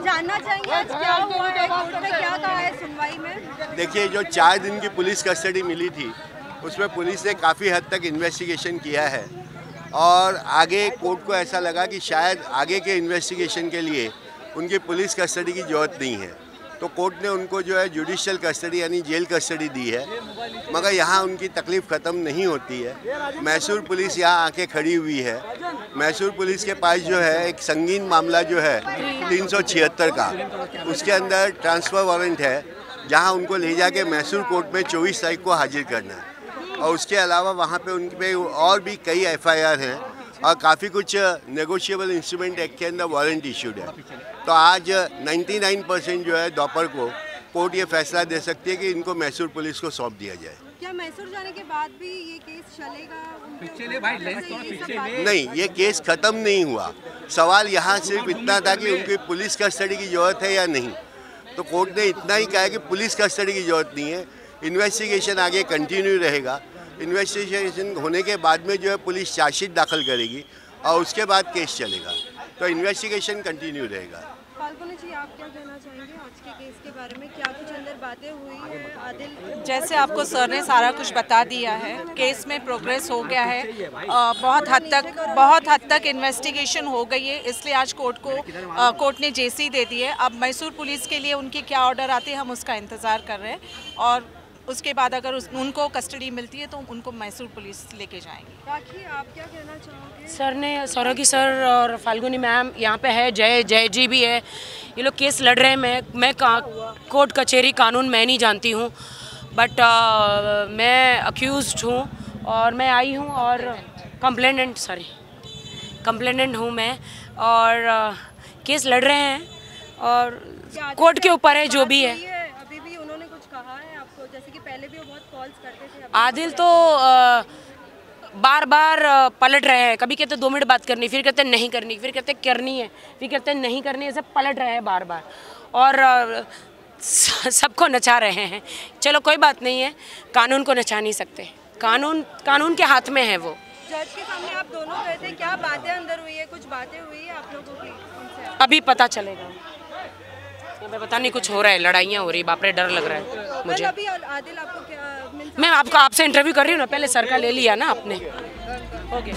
जानना चाहेंगे आज क्या हुआ है? कोर्ट में क्या कहा है सुनवाई में? देखिए, जो चार दिन की पुलिस कस्टडी मिली थी, उसमें पुलिस ने काफ़ी हद तक इन्वेस्टिगेशन किया है। और आगे कोर्ट को ऐसा लगा कि शायद आगे के इन्वेस्टिगेशन के लिए उनकी पुलिस कस्टडी की ज़रूरत नहीं है। तो कोर्ट ने उनको जो है जुडिशियल कस्टडी यानी जेल कस्टडी दी है। मगर यहाँ उनकी तकलीफ़ ख़त्म नहीं होती है। मैसूर पुलिस यहाँ आके खड़ी हुई है। मैसूर पुलिस के पास जो है एक संगीन मामला जो है तीन सौ छिहत्तर का। उसके अंदर ट्रांसफ़र वारंट है, जहाँ उनको ले जाके मैसूर कोर्ट में 24 तारीख को हाजिर करना है। और उसके अलावा वहाँ पे उनके पे और भी कई एफआईआर हैं। और काफ़ी कुछ नेगोशिएबल इंस्ट्रूमेंट एक्ट के अंदर वारंट इशूड है। तो आज 99 परसेंट जो है दोपहर को कोर्ट ये फैसला दे सकती है कि इनको मैसूर पुलिस को सौंप दिया जाए। क्या मैसूर जाने के बाद भी ये केस चलेगा? ले। नहीं ये केस ख़त्म नहीं हुआ। सवाल यहाँ सिर्फ़ इतना था कि उनकी पुलिस कस्टडी की ज़रूरत है या नहीं। तो कोर्ट ने इतना ही कहा कि पुलिस कस्टडी की ज़रूरत नहीं है। इन्वेस्टिगेशन आगे कंटिन्यू रहेगा। इन्वेस्टिगेशन होने के बाद में जो है पुलिस चार्जशीट दाखिल करेगी और उसके बाद केस चलेगा। तो इन्वेस्टिगेशन कंटिन्यू रहेगा। फाल्गुनी जी आप क्या कहना चाहेंगे आज के केस के बारे में? क्या कुछ अंदर बातें हुई है? आदिल जैसे आपको सर ने सारा कुछ बता दिया है केस में प्रोग्रेस हो गया है अ, बहुत हद तक बहुत हद तक इन्वेस्टिगेशन हो गई है इसलिए आज कोर्ट को अ, कोर्ट ने जेसी दे दी है। अब मैसूर पुलिस के लिए उनकी क्या ऑर्डर आती है हम उसका इंतज़ार कर रहे हैं। और उसके बाद अगर उस, उनको कस्टडी मिलती है तो उनको मैसूर पुलिस लेके जाएँगे। राखी आप क्या कहना चाहोगे? सर ने सौरगी सर और फाल्गुनी मैम यहाँ पे है जय जय जी भी है। ये लोग केस लड़ रहे हैं मैं मैं का- कोर्ट कचहरी कानून मैं नहीं जानती हूँ बट आ, मैं अक्यूज हूँ और मैं आई हूँ और कंप्लेनेंट सॉरी कंप्लेनेंट हूँ मैं और अ, केस लड़ रहे हैं और कोर्ट के ऊपर है जो भी है अभी भी उन्होंने कुछ कहा है आपको जैसे कि पहले भी वो बहुत कॉल्स करते थे आदिल तो बार बार पलट रहे हैं। कभी कहते दो मिनट बात करनी फिर कहते नहीं करनी। फिर कहते करनी है। फिर कहते नहीं करनी है। ऐसे पलट रहे हैं बार बार और सबको नचा रहे हैं। चलो कोई बात नहीं है। कानून को नचा नहीं सकते। कानून कानून के हाथ में है वो। जज के सामने आप दोनों गए थे। क्या बातें अंदर हुई है? कुछ बातें हुई है आप लोगों की अभी पता चलेगा। पे पता नहीं कुछ हो रहा है। लड़ाइयाँ हो रही बाप रे डर लग रहा है। मुझे। अभी आदिल आपको क्या मैं आपको आपसे इंटरव्यू कर रही हूँ ना पहले सर का ले लिया ना आपने। ओके